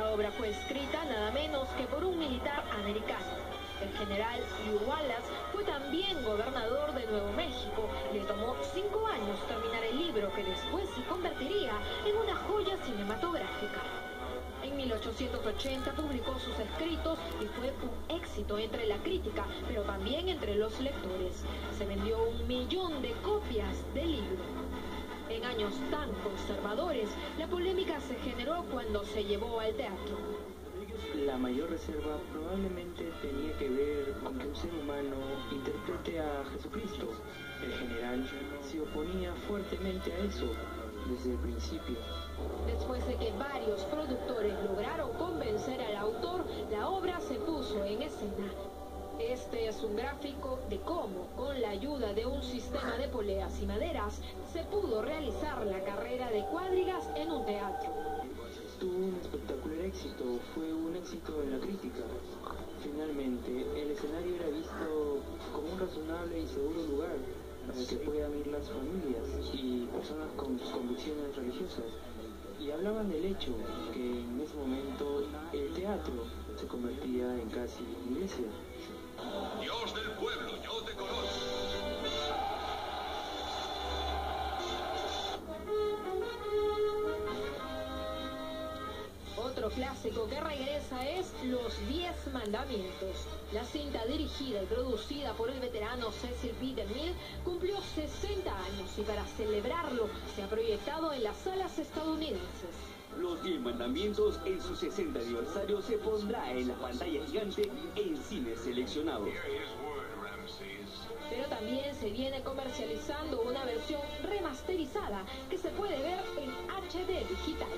La obra fue escrita nada menos que por un militar americano. El general Wallace fue también gobernador de Nuevo México. Le tomó cinco años terminar el libro que después se convertiría en una joya cinematográfica. En 1880 publicó sus escritos y fue un éxito entre la crítica, pero también entre los lectores. Se vendió un millón de copias del libro. En años tan conservadores, la polémica se generó cuando se llevó al teatro. La mayor reserva probablemente tenía que ver con que un ser humano interprete a Jesucristo. El general se oponía fuertemente a eso desde el principio. Después de que varios productores lograron convencer al autor, la obra se puso en escena. Este es un gráfico de de un sistema de poleas y maderas, se pudo realizar la carrera de cuadrigas en un teatro. Tuvo un espectacular éxito, fue un éxito en la crítica. Finalmente, el escenario era visto como un razonable y seguro lugar para que puedan ir las familias y personas con convicciones religiosas. Y hablaban del hecho que en ese momento el teatro se convertía en casi iglesia. Clásico que regresa es Los Diez Mandamientos. La cinta dirigida y producida por el veterano Cecil B. DeMille cumplió 60 años y para celebrarlo se ha proyectado en las salas estadounidenses. Los 10 mandamientos en su 60 aniversario se pondrá en la pantalla gigante en cines seleccionados. Pero también se viene comercializando una versión remasterizada que se puede ver en HD digital.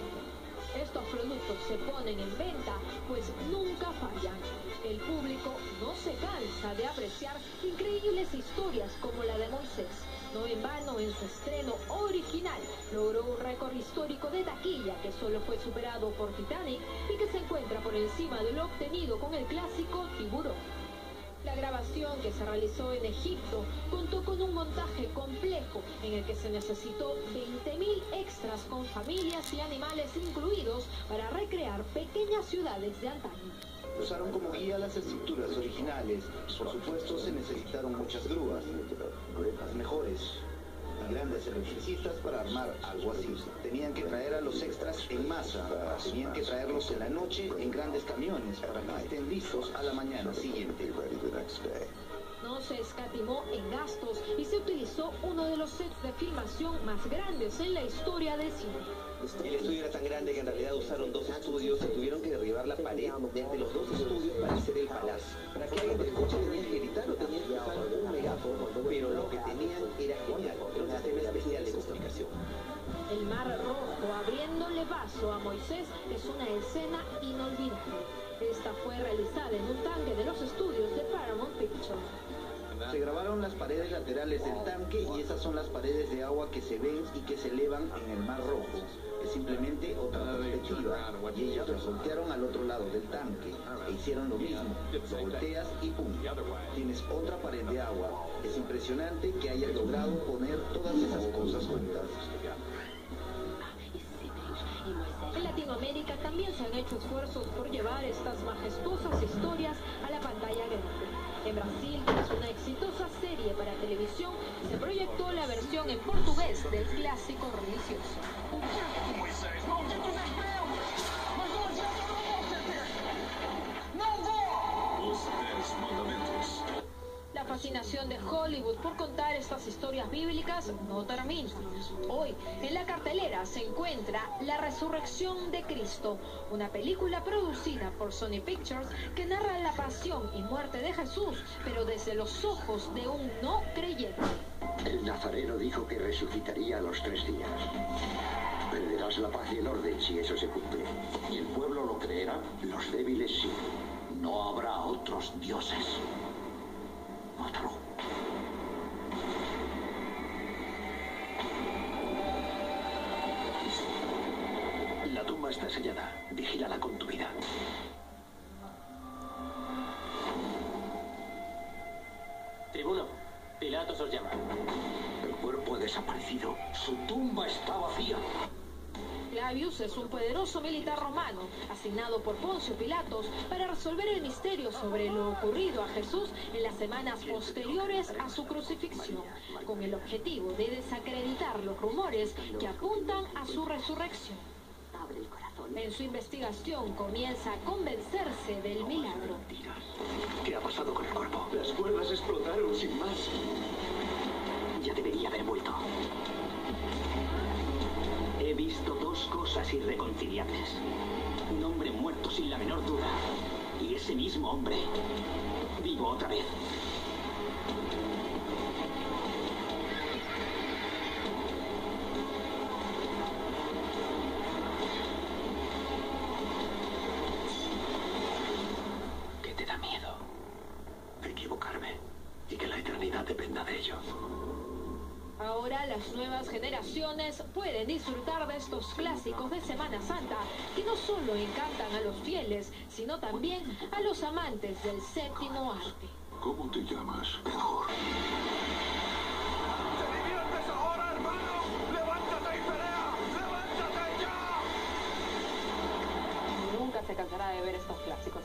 Estos productos se ponen en venta, pues nunca fallan. El público no se cansa de apreciar increíbles historias como la de Moisés. No en vano, en su estreno original, logró un récord histórico de taquilla que solo fue superado por Titanic y que se encuentra por encima de lo obtenido con el clásico Tiburón. La grabación que se realizó en Egipto contó con un montaje complejo en el que se necesitó 20.000 extras con familias y animales incluidos para recrear pequeñas ciudades de antaño. Usaron como guía las estructuras originales. Por supuesto, se necesitaron muchas grúas, las mejores grandes electricistas para armar algo así. Tenían que traer a los extras en masa, tenían que traerlos en la noche en grandes camiones para que estén listos a la mañana siguiente. No se escatimó en gastos y se utilizó uno de los sets de filmación más grandes en la historia del cine. El estudio era tan grande que en realidad usaron dos estudios y tuvieron que derribar la pared desde los dos estudios para hacer el palacio. Para que alguien te escuche tenían que gritar o tenían que usar un megáfono, pero lo que tenían abriéndole paso a Moisés es una escena inolvidable. Esta fue realizada en un tanque de los estudios de Paramount Pictures. Se grabaron las paredes laterales del tanque y esas son las paredes de agua que se ven y que se elevan en el Mar Rojo. Es simplemente otra perspectiva. Y ellos las voltearon al otro lado del tanque e hicieron lo mismo. Lo volteas y pum. Tienes otra pared de agua. Es impresionante que hayan logrado poner todas esas cosas juntas. En Latinoamérica también se han hecho esfuerzos por llevar estas majestuosas historias a la pantalla grande. En Brasil, tras una exitosa serie para televisión, se proyectó la versión en portugués del clásico religioso. La fascinación de Hollywood por contar estas historias bíblicas no termina. Hoy, en la cartelera se encuentra La Resurrección de Cristo, una película producida por Sony Pictures que narra la pasión y muerte de Jesús, pero desde los ojos de un no creyente. El nazareno dijo que resucitaría los tres días. Perderás la paz y el orden si eso se cumple. ¿Y el pueblo lo creerá? Los débiles sí. No habrá otros dioses. La tumba está sellada. Vigílala con tu vida. Tribuno, Pilatos os llama. El cuerpo ha desaparecido. Su tumba está vacía. Gavius es un poderoso militar romano asignado por Poncio Pilatos para resolver el misterio sobre lo ocurrido a Jesús en las semanas posteriores a su crucifixión, con el objetivo de desacreditar los rumores que apuntan a su resurrección. En su investigación comienza a convencerse del milagro. ¿Qué ha pasado con el cuerpo? Las cuerdas explotaron sin más. Ya debería haber muerto. Dos cosas irreconciliables. Un hombre muerto sin la menor duda. Y ese mismo hombre vivo otra vez. Ahora las nuevas generaciones pueden disfrutar de estos clásicos de Semana Santa que no solo encantan a los fieles, sino también a los amantes del séptimo arte. ¿Cómo te llamas? Mejor. ¿Te diviertes ahora, hermano? ¡Levántate y pelea! ¡Levántate ya! Nunca se cansará de ver estos clásicos.